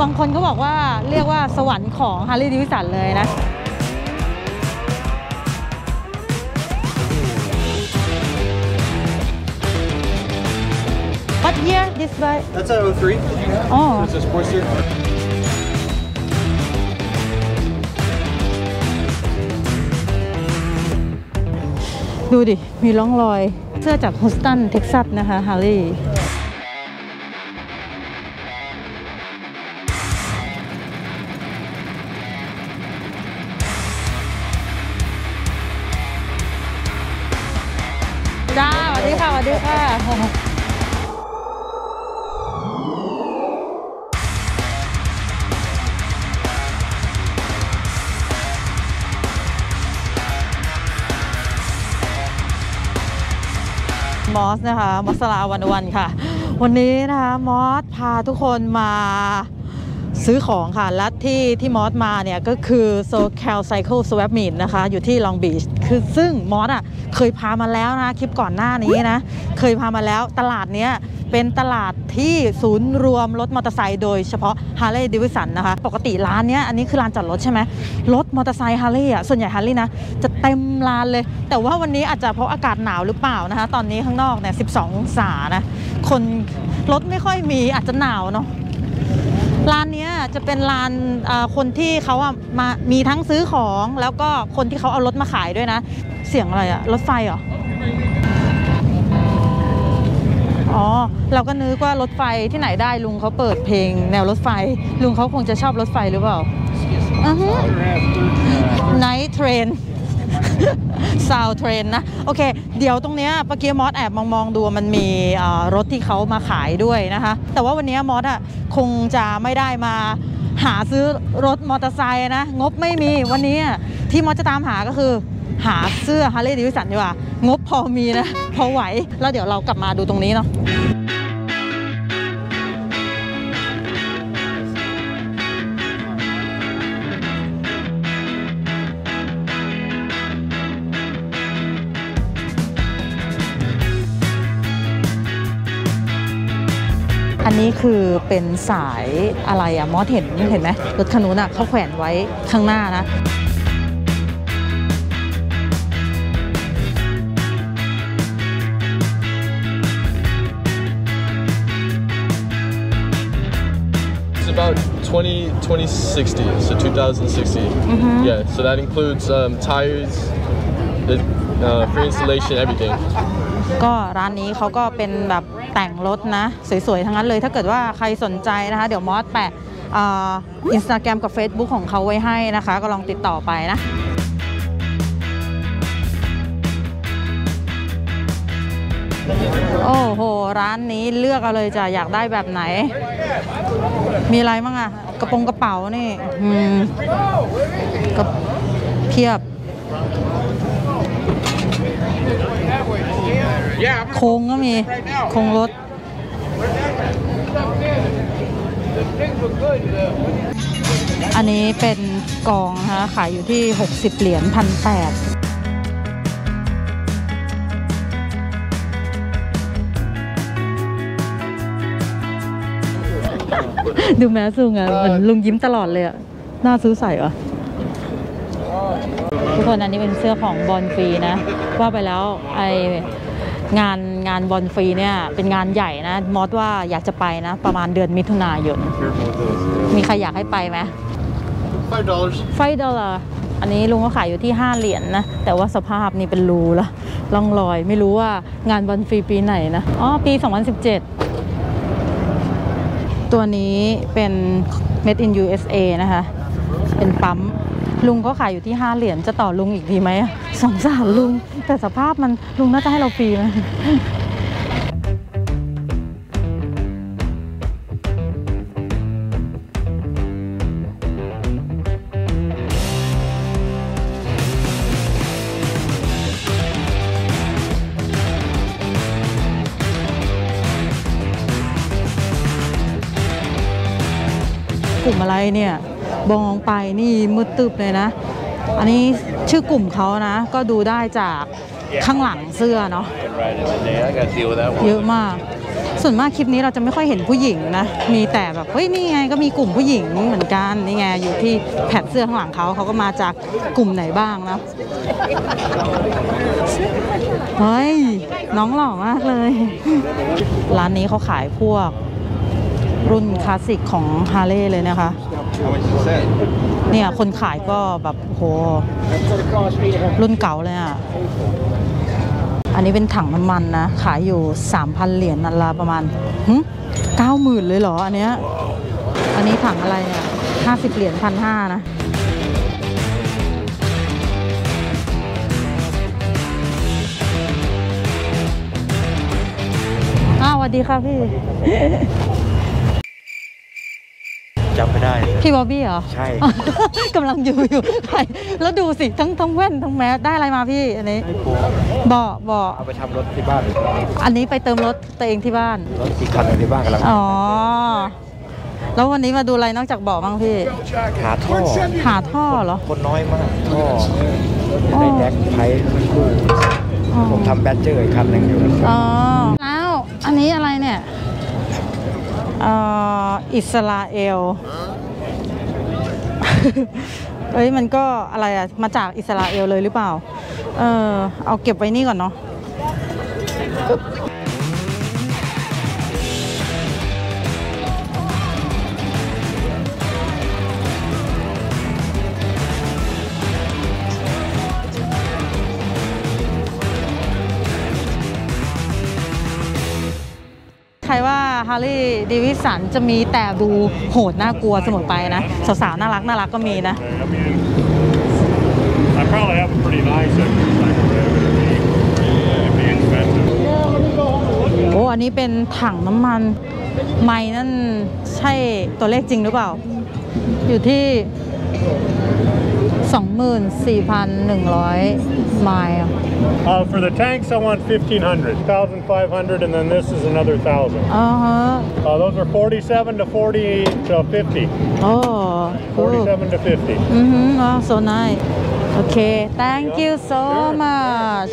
บางคนก็บอกว่าเรียกว่าสวรรค์ของ Harley Davidson เลยนะ What year this bike That's a 03. Oh It's a Sportster. ดูดิ มีร่องรอย เสื้อจากฮ ิวสตันเท็กซัสนะคะฮาร์ลี มอสนะคะมอสลาวันวันค่ะ วันนี้นะคะมอสพาทุกคนมาซื้อของค่ะและที่ที่มอสมาเนี่ย ก็คือ SoCal Cycle Swap Meet นะคะ อยู่ที่ Long Beach คือซึ่งมอสอะเคยพามาแล้วนะ คลิปก่อนหน้านี้นะ เคยพามาแล้วตลาดเนี้ย เป็นตลาดที่ศูนย์รวมรถมอเตอร์ไซค์โดยเฉพาะ Harley Davidson นะคะ ปกติร้านเนี้ยอันนี้คือลานจอดรถใช่ไหมรถมอเตอร์ไซค์ Harley อะส่วนใหญ่ Harley นะ จะเต็มลานเลย แต่ว่าวันนี้อาจจะเพราะอากาศหนาวหรือเปล่านะคะ ตอนนี้ข้างนอกเนี่ย 12 องศานะ คนรถไม่ค่อยมีอาจจะหนาวเนาะร้านเนี้ยจะเป็นร้านอ่อคนที่เขาอะมามีทั้งซื้อของแล้วก็คนที่เขาเอารถมาขายด้วยนะ เสียงอะไรอะรถไฟเหรออ๋อ เราก็นึกว่ารถไฟที่ไหนได้ลุงเขาเปิดเพลงแนวรถไฟ ลุงเขาคงจะชอบรถไฟหรือเปล่าอือฮึ Night Train Night Train นะ โอเค เดี๋ยวตรงเนี้ยเมื่อกี้มอสแอบมองมองๆดูมันมีเอ่อรถที่เขามาขายด้วยนะคะ แต่ว่าวันนี้มอสอะคงจะไม่ได้มาหาซื้อรถมอเตอร์ไซค์นะ งบไม่มีวันนี้อะที่มอสจะตามหาก็คือ หาเสื้อ Harley Davidson ดีกว่างบพอมีนะ พอไหว แล้วเดี๋ยวเรากลับมาดูตรงนี้เนาะอันนี้คือเป็นสายอะไรอะมอสเห็นเห็นไหมรถคันนู้นอะเขาแขวนไว้ข้างหน้านะ about 20, 2060, so 2060. Yeah, so that includes um, tires, the uh, free installation, everything. ก็ร้านนี้เขาก็เป็นแบบแต่งรถนะ สวยๆ ทั้งนั้นเลยถ้าเกิดว่าใครสนใจนะคะ เดี๋ยวมอสแปะอินสตาแกรมกับ Facebook ของเขาไว้ให้นะคะ ก็ลองติดต่อไปนะ โอ้โห ร้านนี้เลือกเอาเลยจ้ะอยากได้แบบไหน มีอะไรบ้างอะกระโปรงกระเป๋านี่อืมกระเพียบ โคงก็มี โคงรถอันนี้เป็นกองนะคะขายอยู่ที่ 60 เหรียญพันแปด ดูแมสซูงอะเหมือนลุงยิ้มตลอดเลยอะน่าซื้อใส่เหรอทุกคนอันนี้เป็นเสื้อของบอลฟรีนะ ว่าไปแล้วไองานงานบอลฟรีเนี่ยเป็นงานใหญ่นะ มอสว่าอยากจะไปนะ ประมาณเดือนมิถุนายน มีใครอยากให้ไปไหม Five dollars. five ดอลลาร์อันนี้ลุงก็ขายอยู่ที่ 5 เหรียญนะแต่ว่าสภาพนี่เป็นรูละร่องรอยไม่รู้ว่างานบอลฟรีปีไหนนะ อ๋อ ปี 2017 ตัวนี้เป็น made in USA นะคะ เป็นปั๊ม ลุงก็ขายอยู่ที่ 5 เหรียญจะต่อลุงอีกดีไหมอะสงสารลุง แต่สภาพมันลุงน่าจะให้เราฟรีไหม เนี่ยบองไปนี่มืดตึบเลยนะ อันนี้ชื่อกลุ่มเขานะ ก็ดูได้จากข้างหลังเสื้อเนาะ Right in the day. I got to deal with that เยอะมาก ส่วนมากคลิปนี้เราจะไม่ค่อยเห็นผู้หญิงนะ มีแต่แบบเฮ้ยนี่ไงก็มีกลุ่มผู้หญิงเหมือนกันนี่ไงอยู่ที่แผ่นเสื้อข้างหลังเขาเขาก็มาจากกลุ่มไหนบ้างนะเฮ้ยน้องหล่อมากเลย ร้านนี้เขาขายพวก รุ่นคลาสสิกของฮาร์เลย์เลยนะคะ เนี่ยคนขายก็แบบโห รุ่นเก่าเลยอะ อันนี้เป็นถังน้ำมันนะ ขายอยู่ 3,000 เหรียญอันละประมาณเก้าหมื่นเลยเหรออันเนี้ย อันนี้ถังอะไรเนี่ย50เหรียญพันห้านะอ้าวสวัสดีค่ะพี่ จำไม่ได้เลยพี่บอบบี้เหรอ ใช่ กำลังอยู่อยู่ใช่แล้วดูสิทั้งทั้งแว่นทั้งแมสได้อะไรมาพี่อันนี้ไอ้ปูเบาะเบาะเอาไปทำรถที่บ้านอันนี้ไปเติมรถตัวเองที่บ้าน รถอีกคันหนึงที่บ้านกำลังอ๋อ แล้ววันนี้มาดูอะไรนอกจากเบาะบ้างพี่ หาท่อ หาท่อเหรอ คนน้อยมาก ท่ออ๋อในแดกไทยมันคู่อ๋อผมทำแบตเจอร์อีกคันหนึ่งอยู่อ๋อแล้วอันนี้อะไรเนี่ยเอิสราเอล เอ้ยมันก็อะไรอะมาจากอิสราเอลเลยหรือเปล่า เออเอาเก็บไว้นี่ก่อนเนาะ ฮาร์ l ี y ดีวิสันจะมีแต่ดูโหดน่ากลัวเสมอไปนะสาวๆน่ารักน่ารักก็มีนะ I mean, I probably have a pretty nice exercise rev. It'd be, it'd be expensive. โอ้อันนี้เป็นถังน้ำมัน ไม้นั่นใช่ตัวเลขจริงหรือเปล่า อยู่ที่ 24,100ไมล์ Uh, for the tanks, I want 1,500, 1,500, and then this is another 1,000. อ๋อฮะ Uh, those are 47 to 40 to 50. โอ้ cool 47 to 50. อือหืออ๋อ so nice โอเค thank you so much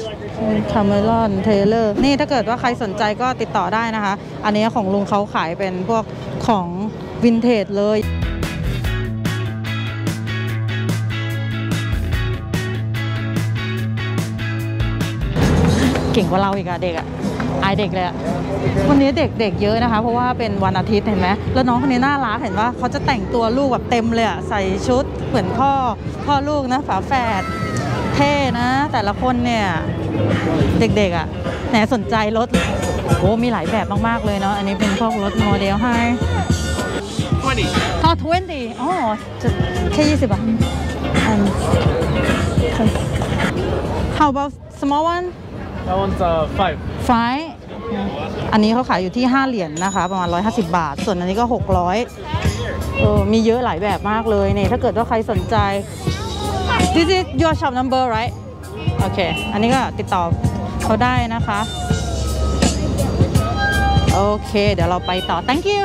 คาเมลอนเทเลอร์นี่ถ้าเกิดว่าใครสนใจก็ติดต่อได้นะคะ อันนี้ของลุงเขาขายเป็นพวกของวินเทจเลย ก่งกว่าเราอีกอะเด็กอะอายเด็กเลยอะวันนี้เด็กเด็กเยอะนะคะ เพราะว่าเป็นวันอาทิตย์เห็นไหมแล้วน้องคนนี้น่ารักเห็นว่าเขาจะแต่งตัวลูกแบบเต็มเลยอะใส่ชุดเหมือนพ่อพ่อลูกนะฝาแฝดเท่นะ แต่ละคนเนี่ยเด็กๆอะแหนสนใจรถโอ้มีหลายแบบมากๆเลยเนาะอันนี้เป็นพวกรถโมเดลให้อ๋อ20อ๋อจะแค่20อะอัน How about small one That one's uh, five. ไฟล์อันนี้เขาขายอยู่ที่ 5 เหรียญนะคะ ประมาณ 150 บาท ส่วนอันนี้ก็ 600เออมีเยอะหลายแบบมากเลยเนี่ยถ้าเกิดว่าใครสนใจ This is your shop number right โอเค อันนี้ก็ติดต่อเขาได้นะคะ โอเค เดี๋ยวเราไปต่อ thank you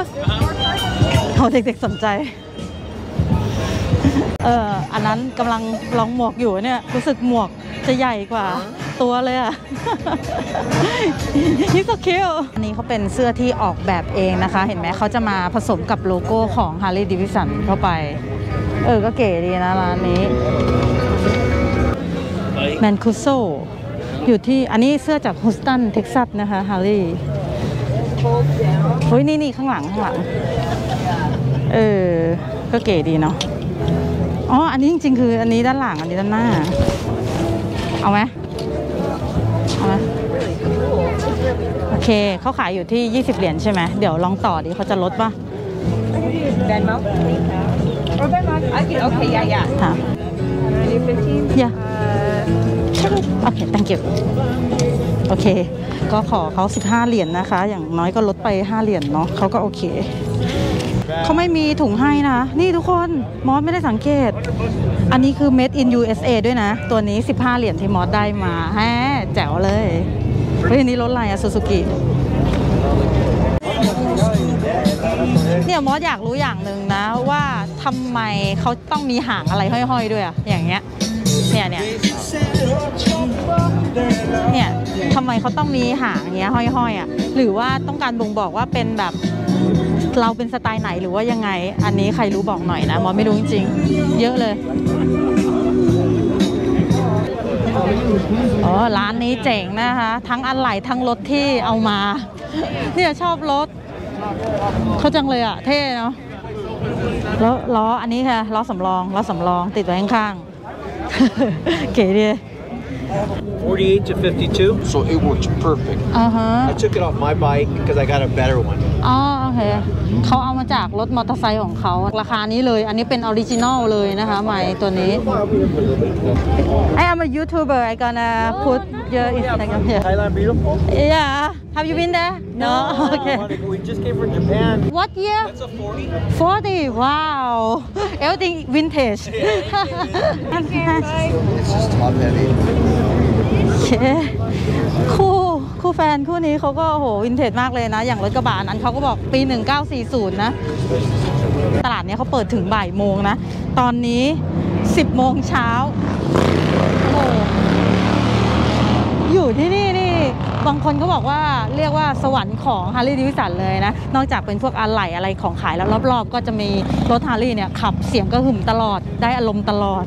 เขาเด็กๆสนใจ เอออันนั้นกำลังลองหมวกอยู่เนี่ยรู้สึกหมวกจะใหญ่กว่าตัวเลยอะนี่ก็คิวอันนี้เขาเป็นเสื้อที่ออกแบบเองนะคะ เห็นไหมเขาจะมาผสมกับโลโก้ของ Harley Davidson เข้าไป เออ ก็เก๋ดีนะร้านนี้แมนคูโซอยู่ที่อันนี้เสื้อจากฮ ิวสตันเท็กซัสนะคะฮาร์ลีย์เฮ้ยนี่นี่ข้างหลังข้างหลัง เออ ก็เก๋ดีเนาะ อ๋อ อันนี้จริงๆคืออันนี้ด้านหลัง อันนี้ด้านหน้า เอาไหมเอาไหมโอเค เขาขายอยู่ที่ 20 เหรียญใช่ไหม เดี๋ยวลองต่อดิเขาจะลดป่ะ Venmo? Or Venmo? I can, okay, yeah, yeah. ค่ะ Uh, 15? อย่าโอเค thank you โอเค ก็ขอเขา 15 เหรียญนะคะ อย่างน้อยก็ลดไป 5 เหรียญเนาะเขาก็โอเค เขาไม่มีถุงให้นะ นี่ทุกคนมอสไม่ได้สังเกต อันนี้คือ made in USA ด้วยนะ ตัวนี้ 15 เหรียญที่มอสได้มาแฮแจ๋วเลย เฮ้ยนนี้รถอะไรอะซูซูกิเนี่ยมอสอยากรู้อย่างหนึ่งนะว่าทำไมเขาต้องมีหางอะไรห้อยๆด้วยอะอย่างเงี้ยเนี่ยเนี่ยเนี่ยทำไมเขาต้องมีหางเงี้ยห้อยๆอะหรือว่าต้องการบ่งบอกว่าเป็นแบบ เราเป็นสไตล์ไหนหรือว่ายังไง อันนี้ใครรู้บอกหน่อยนะมอสไม่รู้จริงๆ เยอะเลย อ๋อ ร้านนี้เจ๋งนะคะ ทั้งอะไหล่ทั้งรถที่เอามา เนี่ยชอบรถเขาจังเลยอะเท่เนาะแล้วล้ออันนี้ค่ะล้อสำรองล้อสำรองติดไว้ข้างๆเก๋ดี 48 to 52. So it works perfect. อ่าฮะ I took it off my bike because I got a better one. อ๋อโอเคเขาเอามาจากรถมอเตอร์ไซค์ของเขาราคานี้เลย อันนี้เป็น original เลยนะคะไม้ตัวนี้ I am a YouTuber I gonna put your Instagram here Thailand beautiful. Yeah Have you been there No Okay We just came from Japan. What year It's a 40. 40 Wow Everything vintage It's just top heavy โอเคู่แฟนคู่นี้เขาก็โอ้โหวินเทจมากเลยนะ อย่างรถกระบะนั้นเขาก็บอกปี 1940 นะ ตลาดนี้เขาเปิดถึงบ่ายโมงนะ ตอนนี้ 10 โมงเช้าโอ้โหอยู่ที่นี่นี่บางคนก็บอกว่าเรียกว่าสวรรค์ของฮาร์ l ี y ดิวิสันเลยนะ นอกจากเป็นพวกอะไหล่อะไรของขายแล้วรอบๆ ก็จะมีรถฮาร์ l ี y เนี่ยขับเสียงก็หึ่มตลอดได้อารมณ์ตลอด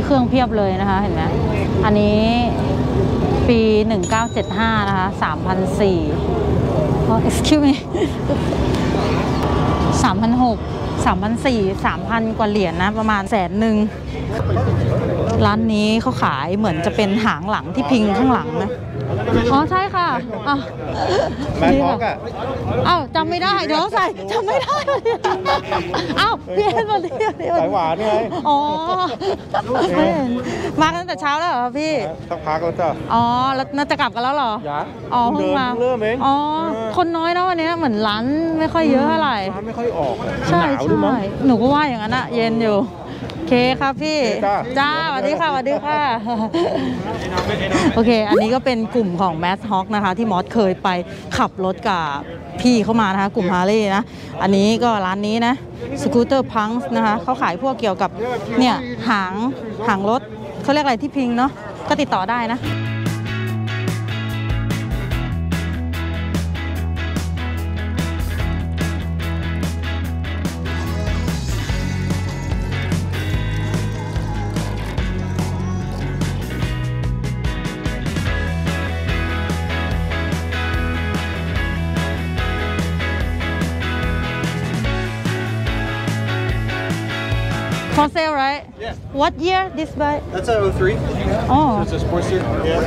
นี้เครื่องเพียบเลยนะคะเห็นไหมอันนี้ปี 1975 นะคะ3,004อ๋อ excuse me 3,006 3,004 3,000 กว่าเหรียญนะ ประมาณแสนหนึ่ง ร้านนี้เขาขายเหมือนจะเป็นหางหลังที่พิงข้างหลังนะ อ๋อ ใช่ค่ะ อะแมนนี่ท็อค่ะกอะเอ้าจำไม่ได้เดี๋ยวใส่จำไม่ได้เอ้าพี่เอ็นมาเรียกสายหวานไงอ๋อไม่เห็นมากันตั้งแต่เช้าแล้วเหรอพี่สักพักแล้วจ้ะอ๋อแล้วน่าจะกลับกันแล้วเหรอยังอ๋อเพิ่งมาเดินเพิ่งเริ่มเองอ๋อเออคนน้อยเนอะวันนี้เหมือนร้านไม่ค่อยเยอะเท่าไหร่ร้านไม่ค่อยออกอะใช่หนาวด้วยมั้งใช่หนูก็ว่าอย่างนั้นอะเย็นอยู่โอ เคครับพี่โอเคจ้าจ้าสวัสดีค่ะสวัสดีค่ะ โอเค อันนี้ก็เป็นกลุ่มของ m a s s Hawk นะคะ ที่มอสเคยไปขับรถกับพี่เข้ามานะคะ กลุ่มฮาร์เลย์นะ อันนี้ก็ร้านนี้นะสกูตเตอร์พังส์นะคะเขาขายพวกเกี่ยวกับเนี่ยหางหางรถเขาเรียกอะไรที่พิงเนาะก็ติดต่อได้นะ For sale, right? Yeah. What year this bike? That's a 03. Oh, It's a Sportster. Yeah.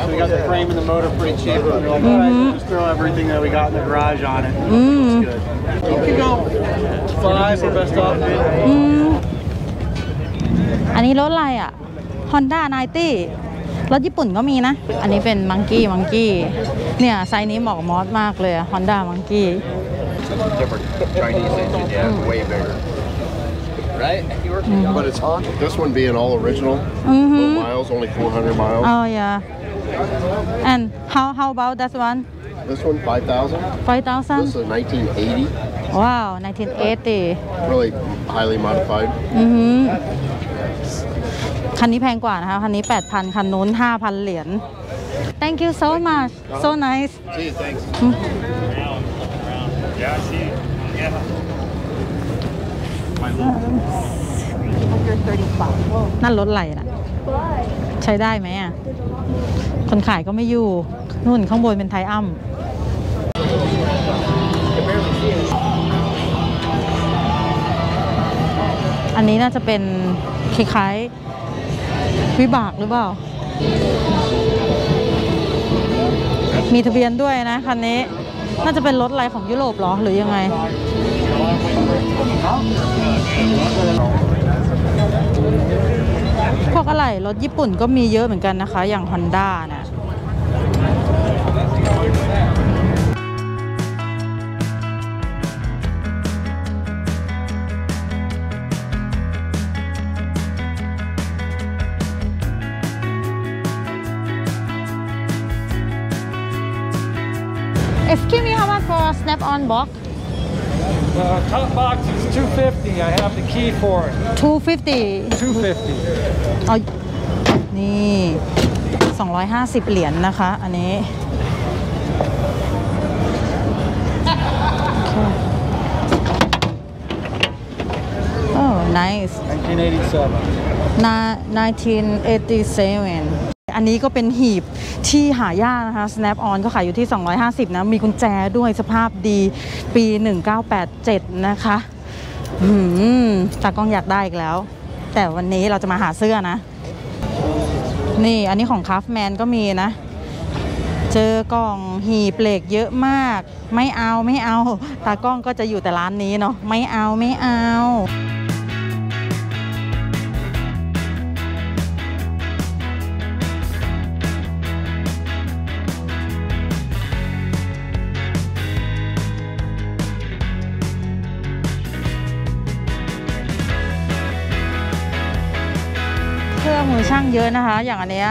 So we got the frame and the motor pretty cheap. And we're like, all right, we'll just throw everything that we got in the garage on it. Mm. It's good. You can go five or best off. อืมอันนี้รถอะไรอะ Honda 90รถญี่ปุ่นก็มีนะ อันนี้เป็นมังกี้มังกี้เนี่ยไซส์นี้เหมาะกับมอสมากเลยอะ Honda มังกี้ Different Chinese engine, yeah, way bigger. Right? But it's on. This one being all original, Mm-hmm. low miles, only 400 miles. Oh yeah and how how about that one This one 5,000. This 5000 is a 1980, ว้าว 1980 really highly modified. อือหือคันนี้แพงกว่านะคะ คันนี้ 8,000 คันนู้น 5,000 เหรียญ Thank you so much so nice See you, thanks. Yeah, I see. Yeah. นั่นรถอะไรน่ะ ใช้ได้ไหมอะ คนขายก็ไม่อยู่ นู่นข้างบนเป็นไทอัมอันนี้น่าจะเป็นคล้ายๆวิบากหรือเปล่า มีทะเบียนด้วยนะคันนี้ น่าจะเป็นรถอะไรของยุโรปหรอหรือยังไง พวกอะไรรถญี่ปุ่นก็มีเยอะเหมือนกันนะคะ อย่างฮอนด้านะเอฟคิมิฮามา for snap on box Uh, top box is 250. I have the key for it. 250 250. เอานี่ 250 เหรียญนะคะ อันนี้โอ้ nice 1987. นา 1987 อันนี้ก็เป็นหีบที่หายากนะคะ Snap on ก็ขายอยู่ที่ 250 นะ มีกุญแจด้วยสภาพดีปี 1987 นะคะหืมตากล้องอยากได้อีกแล้ว แต่วันนี้เราจะมาหาเสื้อนะ นี่อันนี้ของค a ฟแมนก็มีนะ เจอกล่องหีบเหล็กเยอะมาก ไม่เอาไม่เอา ตากล้องก็จะอยู่แต่ร้านนี้เนาะไม่เอาไม่เอา เยอะนะคะ อย่างอันเนี้ย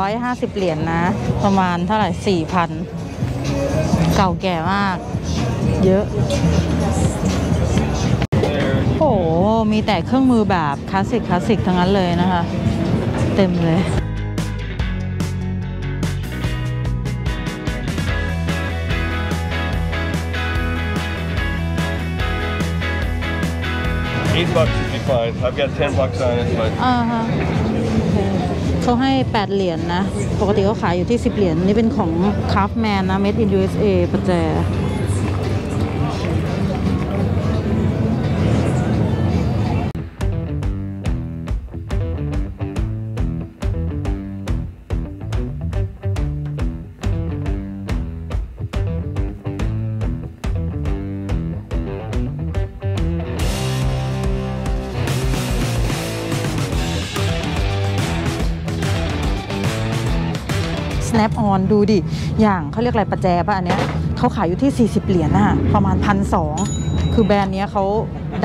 150เหรียญนะ ประมาณเท่าไหร่4,000เก่าแก่มาก เยอะ โอ้มีแต่เครื่องมือแบบคลาสสิกคลาสสิกทั้งนั้นเลยนะคะ เต็มเลย Eight bucks would be fine. I've got 10 bucks on it, but อ่าฮะเขาให้ 8 เหรียญนะ ปกติเขาขายอยู่ที่ 10 เหรียญ นี่เป็นของ Craftman นะ Made in USA ประแจ อนดูดิ อย่างเขาเรียกอะไรประแจป่ะอันเนี้ยเขาขายอยู่ที่ 40 เหรียญน่ะประมาณพันสองคือแบรนด์เนี้ยเขา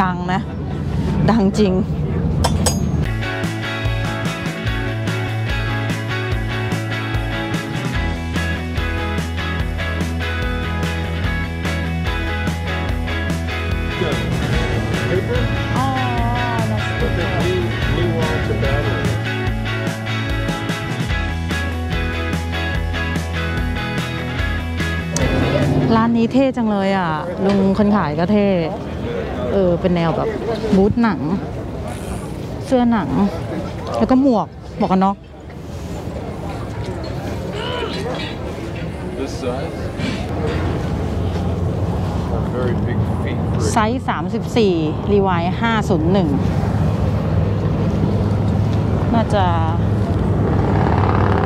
ดังนะ ดังจริง นนี้เท่จังเลยอะ ลุงคนขายก็เท่ เออ เป็นแนวแบบบูทหนัง เสื้อหนัง แล้วก็หมวกหมวกกันน็อก This size. A very big feet for ไซส์34 รีวาย501 น่าจะ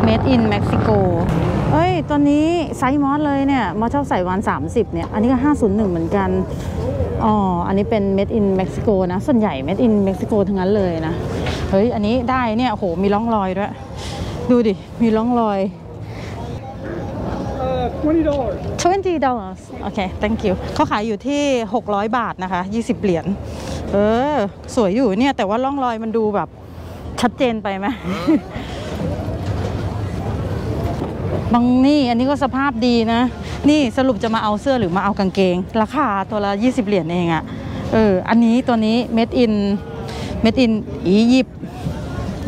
made in Mexico เอ้ยตัวนี้ไซส์มอสเลยเนี่ยมอสชอบใส่วัน 30เนี่ยอันนี้ก็ 501 เหมือนกันอ๋ออันนี้เป็น made in Mexico นะ ส่วนใหญ่ made in Mexico ทั้งนั้นเลยนะ เฮ้ย อันนี้ได้เนี่ยโอ้โหมีร่องรอยด้วย ดูดิ มีร่องรอย $20. 20 dollars โอเค thank you เขาขายอยู่ที่ 600 บาทนะคะ 20 เหรียญ เออ สวยอยู่เนี่ย แต่ว่าร่องรอยมันดูแบบชัดเจนไปไหม บางนี่อันนี้ก็สภาพดีนะ นี่สรุปจะมาเอาเสื้อหรือมาเอากางเกง ราคาตัวละ 20 เหรียญเองอะเอออันนี้ตัวนี้ made in made in อียิป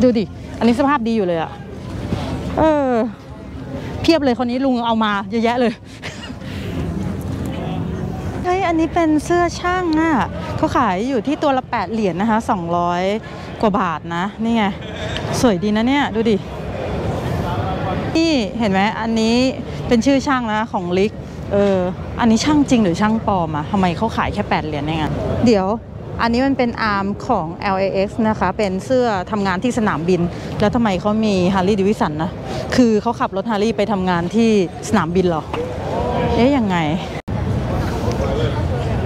ดูดิ อันนี้สภาพดีอยู่เลยอะเออ เพียบเลยคนนี้ลุงเอามาเยอะแยะเลยเฮ้ยอันนี้เป็นเสื้อช่างอะเขาขายอยู่ที่ตัวละ 8 เหรียญนะคะ 200 กว่าบาทนะ นี่ไง สวยดีนะเนี่ย ดูดิ นี่เห็นไหมอันนี้เป็นชื่อช่างนะของลิกเอออันนี้ช่างจริงหรือช่างปลอมอะทำไมเขาขายแค่ 8 เหรียญเองอะเดี๋ยวอันนี้มันเป็นอาร์มของ LAX นะคะ เป็นเสื้อทำงานที่สนามบิน แล้วทำไมเขามี Harley Davidson นะ คือเขาขับรถ Harley ไปทำงานที่สนามบินเหรอ เอ๊ะยังไง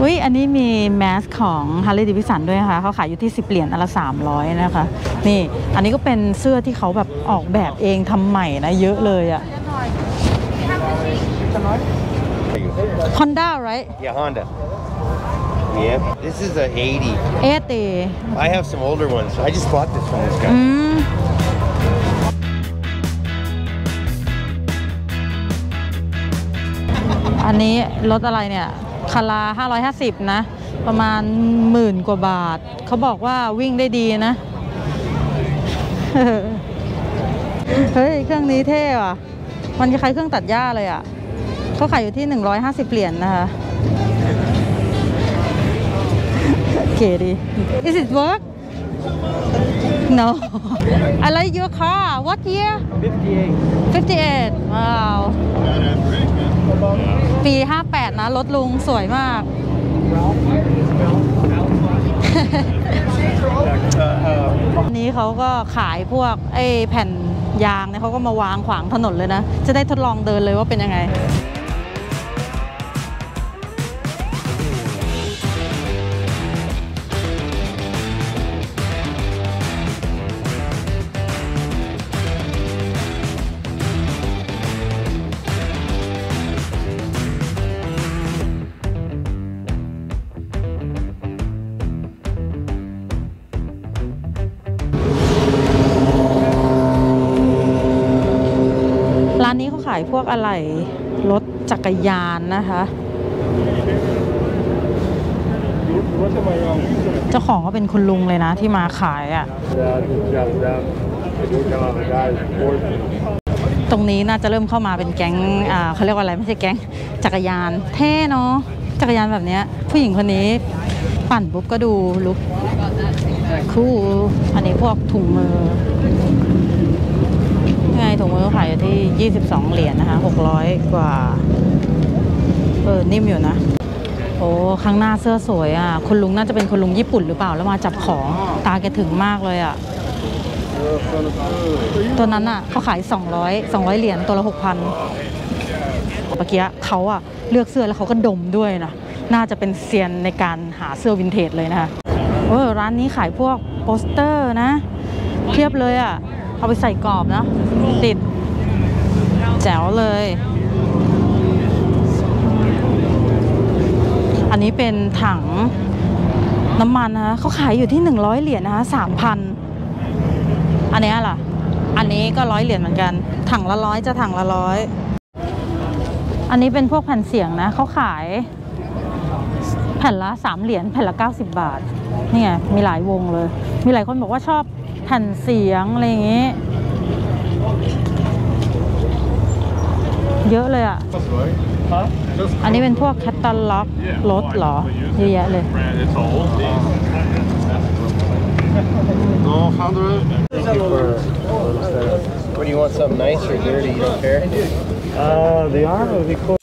อุ้ยอันนี้มีแมสของ Harley Davidson ด้วยนะคะเขาขายอยู่ที่ 10 เหรียญอันละ 300 นะคะ นี่ อันนี้ก็เป็นเสื้อที่เขาแบบออกแบบเองทำใหม่นะ เยอะเลยอะ Honda right Yeah, Honda. Yep. This is a 80. เอเต I have some older ones. I just bought this from this อื guy. มอันอันนี้รถอะไรเนี่ย คารา550 นะ ประมาณหมื่นกว่าบาท เขาบอกว่าวิ่งได้ดีนะ เฮ้ย เครื่องนี้เท่ว่ะมันคล้ายๆเครื่องตัดหญ้าเลยอะเขาขายอยู่ที่ 150 เหรียญนะคะเก๋ดี Is it work No I like your car What year 58ว้าวปี 58 นะรถลุงสวยมากอันนี้เขาก็ขายพวกไอ้แผ่นยางเนี่ยเขาก็มาวางขวางถนนเลยนะ จะได้ทดลองเดินเลยว่าเป็นยังไง พวกอะไหล่รถจักรยานนะคะเจ้าของก็เป็นคุณลุงเลยนะที่มาขายอะ่ะ ตรงนี้น่าจะเริ่มเข้ามาเป็นแก๊งอ่าเขาเรียกว่าอะไรไม่ใช่แก๊งจักรยาน เท่เนาะจักรยานแบบเนี้ยผู้หญิงคนนี้ปั่นปุ๊บก็ดูลุกคู่อันนี้พวกถุงมือ ถุงมือขายอยู่ที่ 22 เหรียญนะคะ 600 กว่า เออ นิ่มอยู่นะ โอ้ ข้างหน้าเสื้อสวยอะ คุณลุงน่าจะเป็นคุณลุงญี่ปุ่นหรือเปล่า แล้วมาจับของ ตาแกถึงมากเลยอะ ตัวนั้นอะเขาขาย 200 200 เหรียญ ตัวละ 6,000เมื่อกี้เขาอะ เลือกเสื้อแล้วเขาก็ดมด้วยนะ น่าจะเป็นเซียนในการหาเสื้อวินเทจเลยนะคะ เออ ร้านนี้ขายพวกโปสเตอร์นะเทียบเลยอะ เอาไปใส่กรอบนะ ติด แจ๋วเลย อันนี้เป็นถังน้ำมันนะคะเขาขายอยู่ที่ 100 เหรียญนะคะ3,000อันเนี้ยล่ะ อันนี้ก็ร้อยเหรียญเหมือนกัน ถังละร้อยจะถังละร้อย อันนี้เป็นพวกแผ่นเสียงนะเขาขาย แผ่นละ3เหรียญแผ่นละ 90 บาทนี่ไงมีหลายวงเลย มีหลายคนบอกว่าชอบแผ่นเสียง อะไรอย่างงี้ เยอะเลยอะ อันนี้เป็นพวกแคตตาล็อกรถเหรอ เยอะแยะเลย It's old. No, hundred. What do you want? Something nice or dirty? You don't care? Uh, the arm would be cool.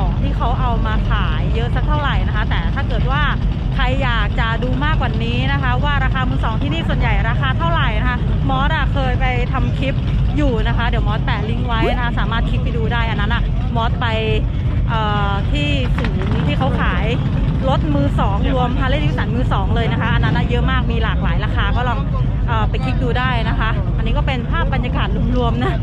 2 ที่เขาเอามาขายเยอะสักเท่าไหร่นะคะ แต่ถ้าเกิดว่าใครอยากจะดูมากกว่านี้นะคะ ว่าราคามือสองที่นี่ส่วนใหญ่ราคาเท่าไหร่นะคะ มอสอะเคยไปทำคลิปอยู่นะคะ เดี๋ยวมอสแปะลิงก์ไว้นะคะ สามารถคลิปไปดูได้อันนั้นอะมอสไปที่ศูนย์ที่เขาขายรถมือสองรวม Harley Davidson มือสองเลยนะคะ อันนั้นเยอะมากมีหลากหลายราคาก็ลองไปคลิกดูได้นะคะ อันนี้ก็เป็นภาพบรรยากาศรวมๆนะ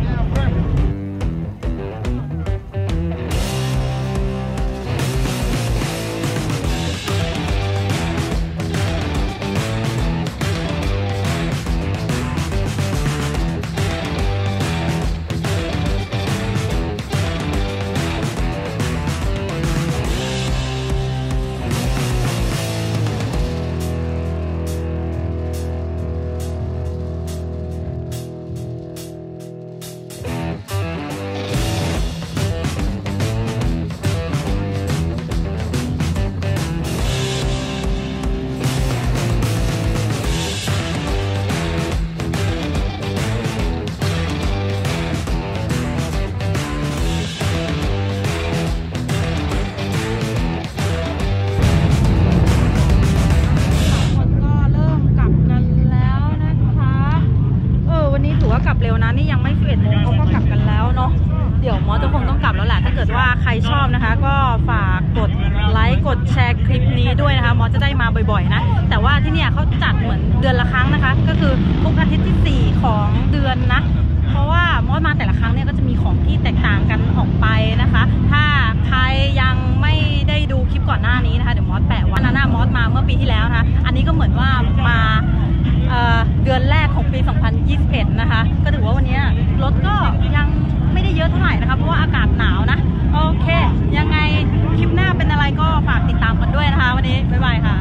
ที่ 4 ของเดือนนะ เพราะว่ามอสมาแต่ละครั้งเนี่ยก็จะมีของที่แตกต่างกันออกไปนะคะ ถ้าใครยังไม่ได้ดูคลิปก่อนหน้านี้นะคะเดี๋ยวมอสแปะว่าหน้ามอสมาเมื่อปีที่แล้วนะคะ อันนี้ก็เหมือนว่ามาเเดือนแรกของปี 2021 นะคะ ก็ถือว่าวันนี้รถก็ยังไม่ได้เยอะเท่าไหร่นะคะ เพราะว่าอากาศหนาวนะ โอเค ยังไงคลิปหน้าเป็นอะไรก็ฝากติดตามกันด้วยนะคะ วันนี้ บ๊ายบายค่ะ